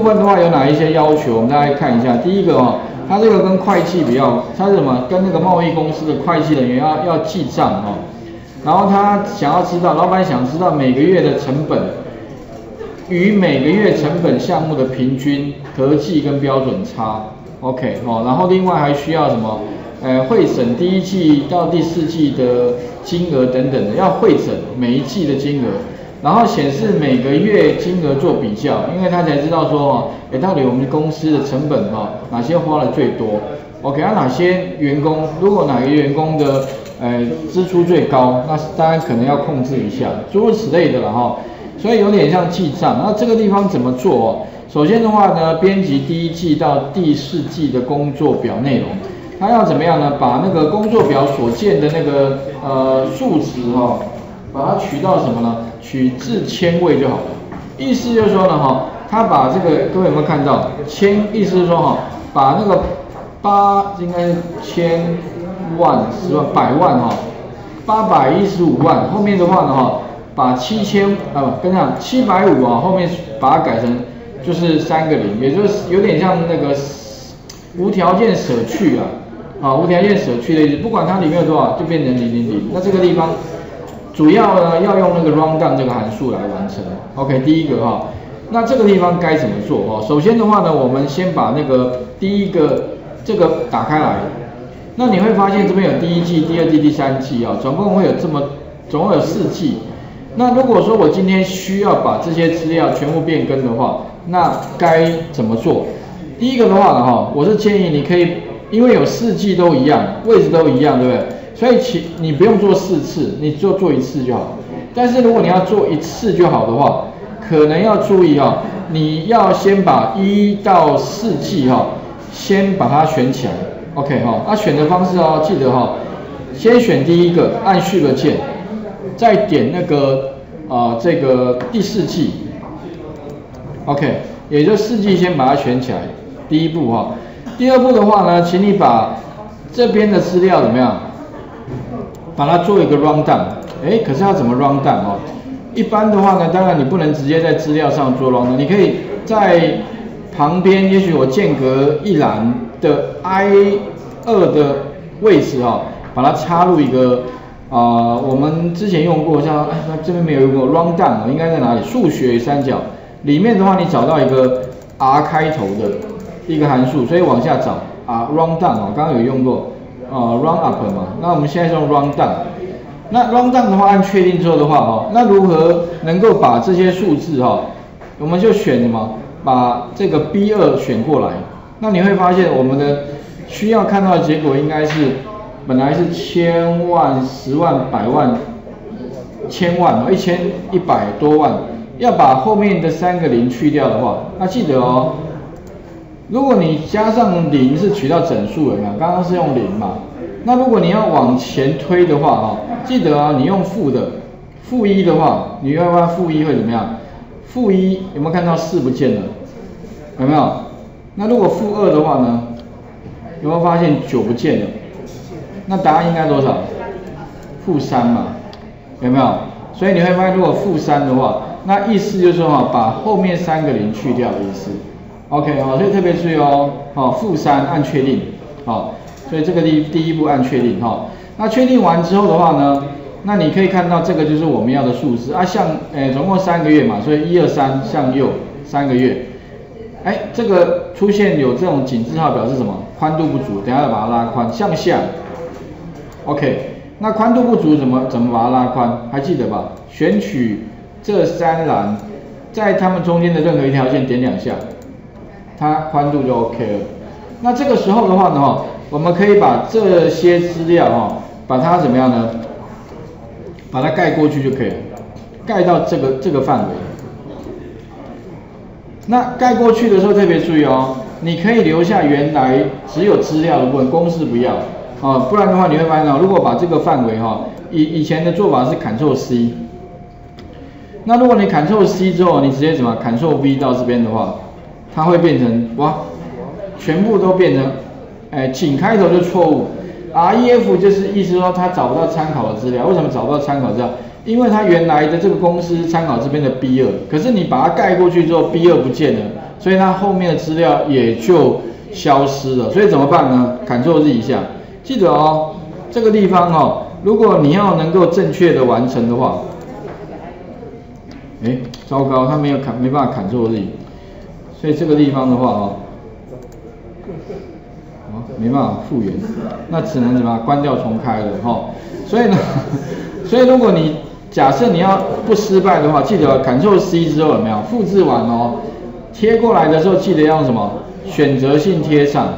部分的话有哪一些要求？我们大家看一下。第一个哦，它这个跟会计比较，它是什么？跟那个贸易公司的会计人员要要记账哦。然后他想要知道，老板想知道每个月的成本与每个月成本项目的平均合计跟标准差。OK 哦，然后另外还需要什么？呃，会审第一季到第四季的金额等等的，要会审每一季的金额，然后显示每个月金额做比较，因为他才知道说哦，哎，到底我们公司的成本哈，哪些花的最多？OK，那哪些员工，如果哪个员工的呃支出最高，那当然可能要控制一下，诸如此类的了哈。所以有点像记账，那这个地方怎么做？首先的话呢，编辑第一季到第四季的工作表内容。他要怎么样呢？把那个工作表所见的那个呃数值哈，把它取到什么呢？取至千位就好了。意思就是说呢哈，他把这个各位有没有看到千？意思是说哈，把那个八应该是千万十万百万哈，八百一十五万后面的话呢哈，把七千啊不跟上七百五啊后面把它改成就是三个零，也就是有点像那个无条件舍去啊。啊，无条件舍去的意思，不管它里面有多少，就变成零零零。那这个地方主要呢要用那个 rundown 这个函数来完成。OK，第一个哈，那这个地方该怎么做哈？首先的话呢，我们先把那个第一个这个打开来。那你会发现这边有第一季、第二季、第三季啊，总共会有这么总共有四季。那如果说我今天需要把这些资料全部变更的话，那该怎么做？第一个的话呢哈，我是建议你可以。因为有四季都一样，位置都一样，对不对？所以其你不用做四次，你就做一次就好。但是如果你要做一次就好的话，可能要注意哈，你要先把一到四季哈，先把它选起来，OK 哈。那选的方式哦，记得哈，先选第一个，按序的键，再点那个啊这个第四季，OK，也就四季先把它选起来，第一步哈。第二步的话呢，请你把这边的资料怎么样，把它做一个 run down。哎，可是要怎么 run down 哦？一般的话呢，当然你不能直接在资料上做 run down，你可以在旁边，也许我间隔一栏的 I 二的位置哈，把它插入一个啊，我们之前用过，像那这边没有用过 run down 应该在哪里？数学三角里面的话，你找到一个 R 开头的。一个函数，所以往下找啊，run down 哦，刚刚有用过啊，run up 嘛，那我们现在用 run down。那 run down 的话，按确定之后的话哦，那如何能够把这些数字哈，我们就选什么，把这个 B 二选过来。那你会发现我们的需要看到的结果应该是，本来是千万、十万、百万、千万哦，一千一百多万，要把后面的三个零去掉的话，那记得哦。如果你加上零是取到整数了嘛？刚刚是用零嘛？那如果你要往前推的话啊，记得啊，你用负的，负一的话，你要不负一会怎么样？负一有没有看到四不见了？有没有？那如果负二的话呢？有没有发现九不见了？那答案应该多少？负三嘛？有没有？所以你会发现，如果负三的话，那意思就是说哈，把后面三个零去掉的意思。OK，好，所以特别注意哦，好，负三按确定，好，所以这个第第一步按确定，哈，那确定完之后的话呢，那你可以看到这个就是我们要的数字啊，像，诶，总共三个月嘛，所以一二三向右三个月，哎，这个出现有这种井字号表示什么？宽度不足，等下要把它拉宽，向下，OK，那宽度不足怎么怎么把它拉宽？还记得吧？选取这三栏，在它们中间的任何一条线点两下。它宽度就 OK 了。那这个时候的话呢，哈，我们可以把这些资料哈，把它怎么样呢？把它盖过去就可以了，盖到这个这个范围。那盖过去的时候特别注意哦，你可以留下原来只有资料的部分，公式不要啊，不然的话你会发现哦，如果把这个范围哈，以以前的做法是 Ctrl C，那如果你 Ctrl C 之后，你直接怎么 Ctrl V 到这边的话。它会变成哇，全部都变成，哎，井开头就错误，ref 就是意思说它找不到参考的资料，为什么找不到参考资料？因为它原来的这个公司参考这边的 B 二，可是你把它盖过去之后，B 二不见了，所以它后面的资料也就消失了。所以怎么办呢？Ctrl Z 一下，记得哦，这个地方哦，如果你要能够正确的完成的话，哎，糟糕，它没有砍，没办法 Ctrl Z，所以这个地方的话哦。没办法复原，那只能怎么关掉重开了哈。所以呢，所以如果你假设你要不失败的话，记得 Ctrl C 之后有没有复制完哦？贴过来的时候记得要什么？选择性贴上，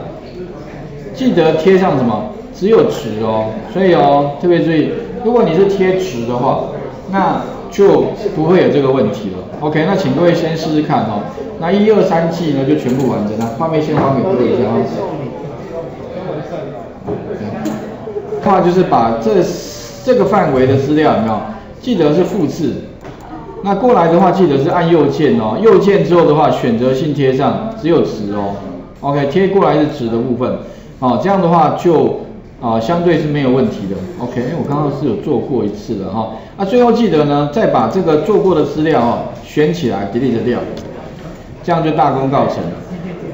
记得贴上什么？只有值哦。所以哦，特别注意，如果你是贴值的话，那就不会有这个问题了。OK，那请各位先试试看哦。那一二三季呢就全部完成了，画面先还给各位一下啊。话就是把这这个范围的资料有没有？记得是复制。那过来的话，记得是按右键哦。右键之后的话，选择性贴上，只有值哦。OK，贴过来是值的部分。好，这样的话就啊相对是没有问题的。OK，因为我刚刚是有做过一次的哈。那最后记得呢，再把这个做过的资料哦选起来，delete 掉，这样就大功告成了。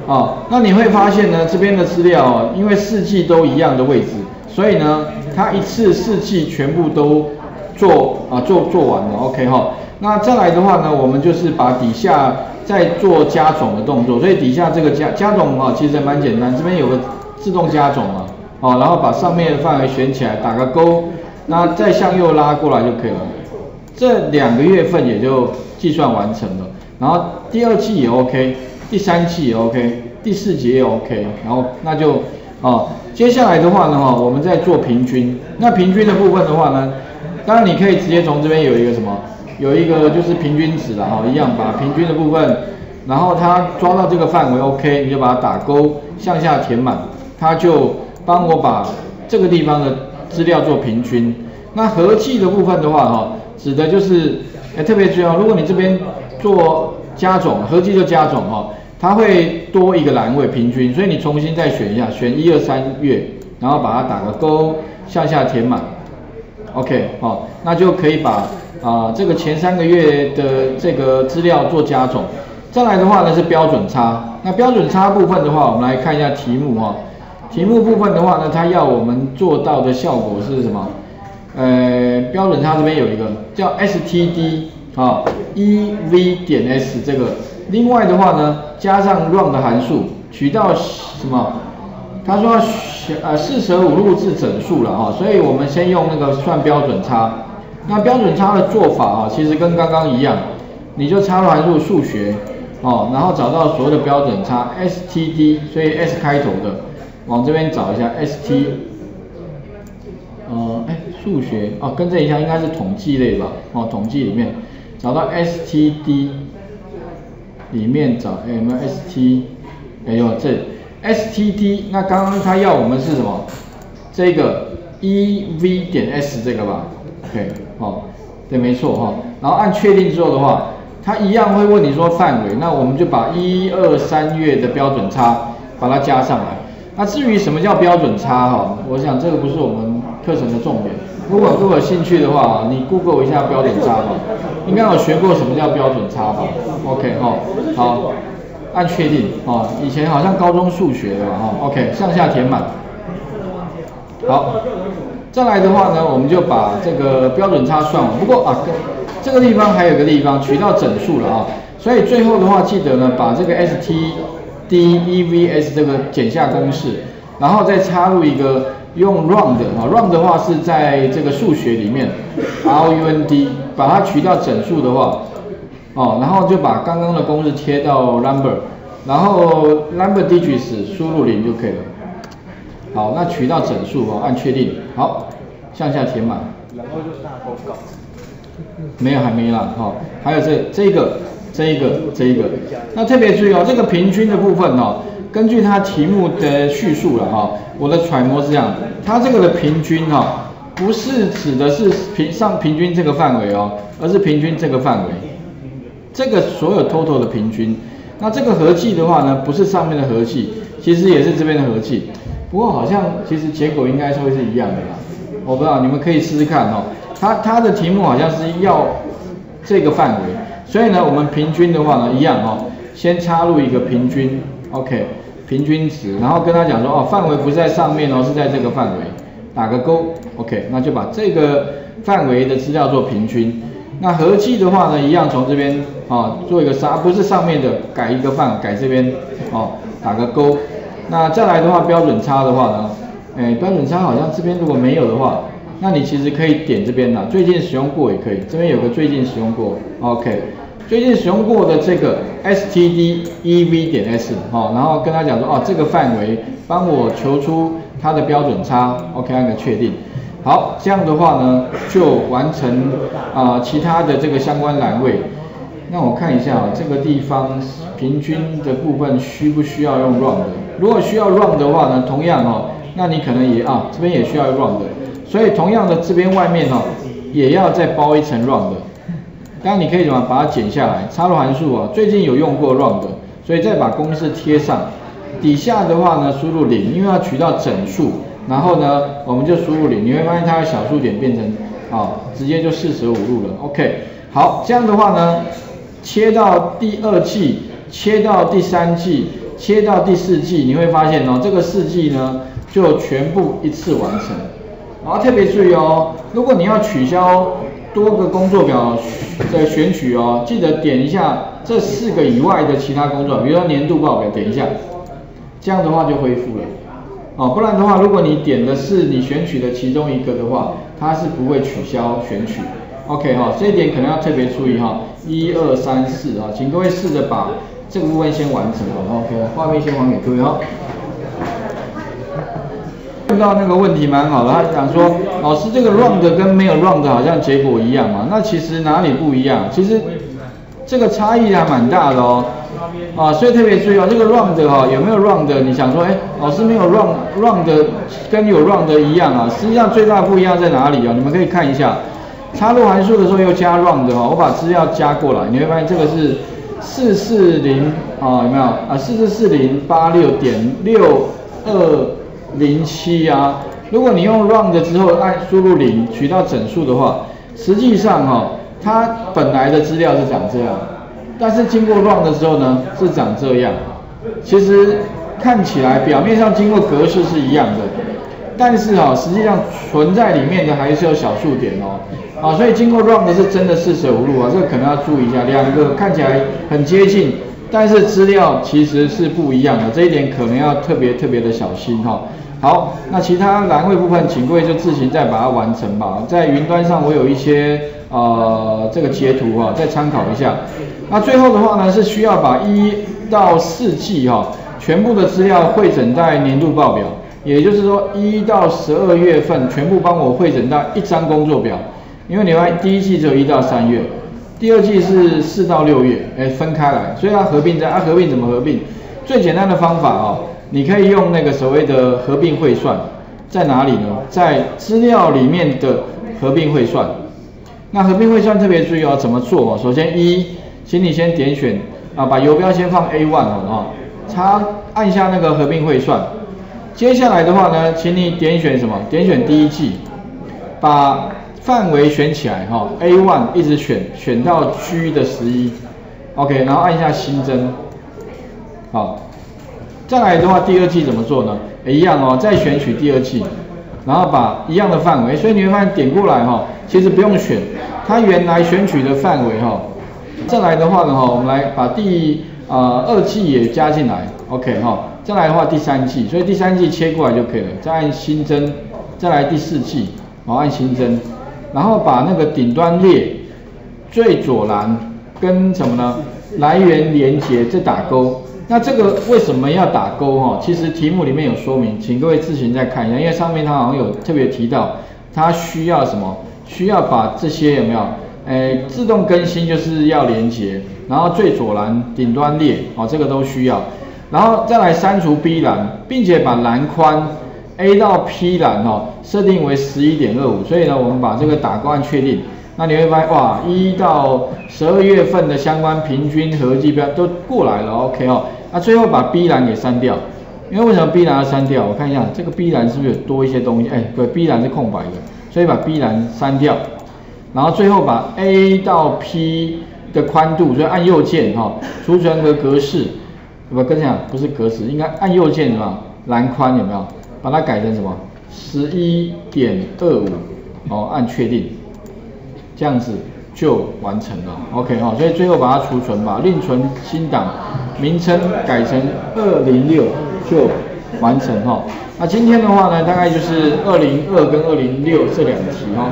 哦，那你会发现呢，这边的资料哦，因为四季都一样的位置。所以呢，它一次四季全部都做啊做做完了，OK 哈。那再来的话呢，我们就是把底下再做加总的动作。所以底下这个加加总啊，其实蛮简单，这边有个自动加总嘛，哦，然后把上面的范围选起来，打个勾，那再向右拉过来就可以了。这两个月份也就计算完成了。然后第二期也 OK，第三期也 OK，第四节也 OK，然后那就哦。接下来的话呢，哈，我们在做平均。那平均的部分的话呢，当然你可以直接从这边有一个什么，有一个就是平均值了，哈，一样把平均的部分，然后它抓到这个范围，OK，你就把它打勾，向下填满，它就帮我把这个地方的资料做平均。那合计的部分的话，哈，指的就是，哎，特别重要，如果你这边做加总，合计就加总，哈。它会多一个栏位平均，所以你重新再选一下，选一二三月，然后把它打个勾，向下填满，OK，好，那就可以把啊这个前三个月的这个资料做加总。再来的话呢是标准差，那标准差部分的话，我们来看一下题目哈。题目部分的话呢，它要我们做到的效果是什么？呃，标准差这边有一个叫 STD 啊，EV 点 S 这个。另外的话呢，加上 run 的函数，取到什么？他说呃四舍五入至整数了哈，所以我们先用那个算标准差。那标准差的做法啊，其实跟刚刚一样，你就插入函数数学哦，然后找到所有的标准差 std，所以 s 开头的，往这边找一下 st，呃哎数学哦，跟这一下应该是统计类吧？哦统计里面找到 std。里面找 M S T，哎呦这 S T D，那刚刚他要我们是什么？这个 E V 点 S 这个吧，OK，好，对，没错哈。然后按确定之后的话，他一样会问你说范围，那我们就把一二三月的标准差把它加上来。那至于什么叫标准差哈，我想这个不是我们课程的重点。如果各位有兴趣的话你 Google 一下标准差吧，应该有学过什么叫标准差吧？OK 哈，好，按确定哦。以前好像高中数学的吧哈，OK，向下填满。好，再来的话呢，我们就把这个标准差算完。不过啊，这个地方还有个地方取到整数了啊，所以最后的话记得呢，把这个 S T STDEVS 这个减下公式，然后再插入一个。用 round 啊，round 的话是在这个数学里面，round 把它取到整数的话，哦，然后就把刚刚的公式贴到 number，然后 number digits 输入零就可以了。好，那取到整数哦，按确定，好，向下填满。然后就是大公告。没有，还没啦，好，还有这这个，这一个，这一个，那特别注意哦，这个平均的部分哦。根据它题目的叙述了哈，我的揣摩是这样，它这个的平均哈，不是指的是平上平均这个范围哦，而是平均这个范围，这个所有 total 的平均，那这个合计的话呢，不是上面的合计，其实也是这边的合计，不过好像其实结果应该说是一样的啦，我不知道你们可以试试看哦，它它的题目好像是要这个范围，所以呢，我们平均的话呢，一样哦。先插入一个平均，OK，平均值，然后跟他讲说，哦，范围不在上面哦，是在这个范围，打个勾，OK，那就把这个范围的资料做平均。那合计的话呢，一样从这边啊做一个杀，不是上面的改一个范，改这边哦，打个勾。那再来的话，标准差的话呢，哎，标准差好像这边如果没有的话，那你其实可以点这边呐，最近使用过也可以，这边有个最近使用过，OK，最近使用过的这个 std.ev 点 s 哦，然后跟他讲说哦，这个范围帮我求出它的标准差，OK，按个确定。好，这样的话呢，就完成啊其他的这个相关栏位。那我看一下啊，这个地方平均的部分需不需要用 round？如果需要 round 的话呢，同样哦，那你可能也啊这边也需要 round。所以同样的这边外面哦，也要再包一层 round。当然你可以怎么把它剪下来，插入函数啊，最近有用过 round，所以再把公式贴上。底下的话呢，输入零，因为要取到整数。然后呢，我们就输入零，你会发现它的小数点变成啊，直接就四舍五入了。OK，好，这样的话呢，切到第二季，切到第三季，切到第四季，你会发现哦，这个四季呢就全部一次完成。然后特别注意哦，如果你要取消多个工作表的选取哦，记得点一下这四个以外的其他工作，比如说年度报表，点一下，这样的话就恢复了。哦，不然的话，如果你点的是你选取的其中一个的话，它是不会取消选取。OK 哈，这一点可能要特别注意哈。一二三四啊，请各位试着把这个部分先完成好 OK，画面先还给各位哈。看到那个问题蛮好的，他讲说，老师这个 round 跟没有 round 好像结果一样嘛？那其实哪里不一样？其实这个差异还蛮大的哦。啊，所以特别注意哦，这个 round 哈有没有 round？你想说，哎，老师没有 round round 跟有 round 一样啊？实际上最大不一样在哪里啊？你们可以看一下，插入函数的时候又加 round 哈，我把资料加过来，你会发现这个是四四零啊，有没有啊？四四四零八六点六二零七啊。如果你用 round 之后按输入零取到整数的话，实际上哈，它本来的资料是长这样。但是经过 run 的时候呢，是长这样。其实看起来表面上经过格式是一样的，但是啊，实际上存在里面的还是有小数点哦。啊，所以经过 run 的是真的四舍五入啊，这个可能要注意一下。两个看起来很接近，但是资料其实是不一样的，这一点可能要特别特别的小心哈。好，那其他栏位部分，请各位就自行再把它完成吧。在云端上我有一些呃这个截图哈，再参考一下。那最后的话呢，是需要把一到四季哈全部的资料汇整在年度报表，也就是说一到十二月份全部帮我汇整到一张工作表。因为你看第一季只有一到三月，第二季是四到六月，哎分开来，所以它合并在啊合并怎么合并？最简单的方法哦，你可以用那个所谓的合并汇算，在哪里呢？在资料里面的合并汇算。那合并汇算特别注意哦，怎么做哦？首先一。请你先点选啊，把游标先放 A1 哦，插按下那个合并汇算。接下来的话呢，请你点选什么？点选第一季，把范围选起来哈，A1 一直选，选到区的十一，OK，然后按一下新增。好，再来的话，第二季怎么做呢？一样哦，再选取第二季，然后把一样的范围，所以你会发现点过来哈，其实不用选，它原来选取的范围哈。再来的话呢，哈，我们来把第呃二季也加进来，OK 哈。再来的话，第三季，所以第三季切过来就可以了。再按新增，再来第四季，然后按新增，然后把那个顶端列最左栏跟什么呢？来源连接这打勾。那这个为什么要打勾哈？其实题目里面有说明，请各位自行再看一下，因为上面它好像有特别提到，它需要什么？需要把这些有没有？诶，自动更新就是要连接，然后最左栏顶端列，哦，这个都需要，然后再来删除 B 栏，并且把栏宽 A 到 P 栏哦设定为十一点二五，所以呢，我们把这个打勾按确定，那你会发现哇，一到十二月份的相关平均合计标都过来了，OK 哦，那最后把 B 栏给删掉，因为为什么 B 栏要删掉？我看一下这个 B 栏是不是有多一些东西？哎，对，B 栏是空白的，所以把 B 栏删掉。然后最后把 A 到 P 的宽度，所以按右键哈，储存格格式，不跟你讲不是格式，应该按右键什么栏宽有没有？把它改成什么十一点二五哦，按确定，这样子就完成了。OK 哈，所以最后把它储存吧，另存新档，名称改成二零六就完成哈。那今天的话呢，大概就是二零二跟二零六这两题哈。